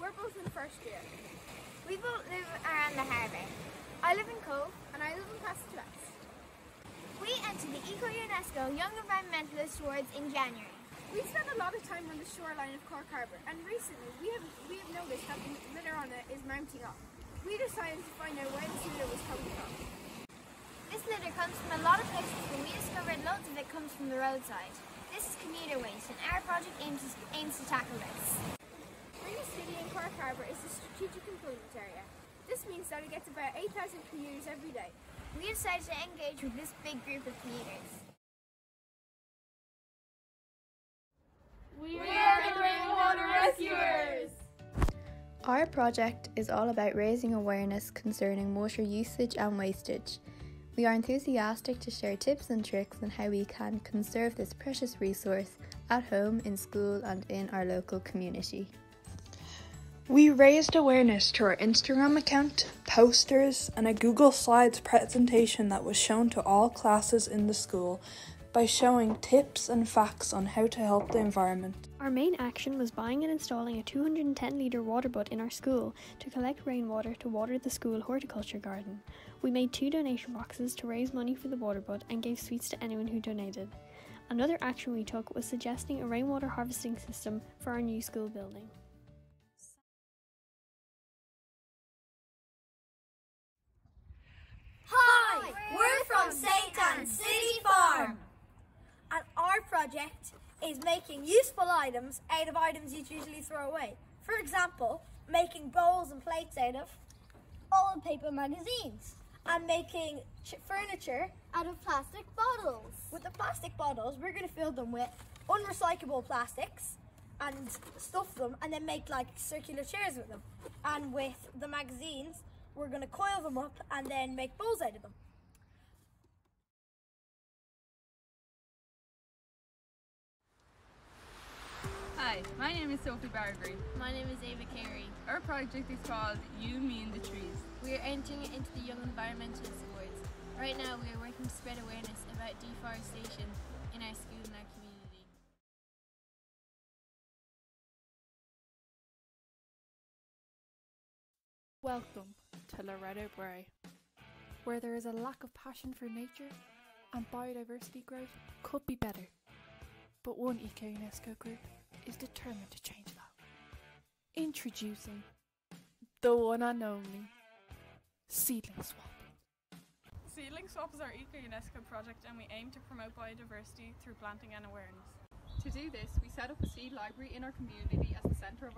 We're both in first year. We both live around the harbour. I live in Cobh. And I live in Castle West. We entered the ECO-UNESCO Young Environmentalist Awards in January. We spent a lot of time on the shoreline of Cork Harbour, and recently we have we have noticed that the litter on it is mounting up. We decided to find out where this litter was coming from. This litter comes from a lot of places, but we discovered loads of it comes from the roadside. This is commuter waste, and our project aims aims to tackle this. Green City in Cork Harbour is a strategic employment area. This means that it gets about 8,000 commuters every day. We decided to engage with this big group of commuters. We are the Rainwater Rescuers! Our project is all about raising awareness concerning water usage and wastage. We are enthusiastic to share tips and tricks on how we can conserve this precious resource at home, in school, and in our local community. We raised awareness to our Instagram account, posters, and a Google Slides presentation that was shown to all classes in the school by showing tips and facts on how to help the environment. Our main action was buying and installing a 210 litre water butt in our school to collect rainwater to water the school horticulture garden. We made two donation boxes to raise money for the water butt and gave sweets to anyone who donated. Another action we took was suggesting a rainwater harvesting system for our new school building. Anne City Farm. And our project is making useful items out of items you'd usually throw away. For example, making bowls and plates out of old paper magazines and making furniture Out of plastic bottles. with the plastic bottles. We're going to fill them with unrecyclable plastics and stuff them and then make like circular chairs with them. And with the magazines, we're going to coil them up and then make bowls out of them. Hi, my name is Sophie Bargary. My name is Ava Carey. Our project is called You Mean the Trees. We are entering into the Young Environmentalist Awards. Right now, we are working to spread awareness about deforestation in our school and our community. Welcome to Loreto Bray, where there is a lack of passion for nature and biodiversity growth could be better. But one ECO-UNESCO group is determined to change that. Introducing the one and only Seedling Swap. Seedling Swap is our ECO-UNESCO project and we aim to promote biodiversity through planting and awareness. To do this, we set up a seed library in our community as the centre of.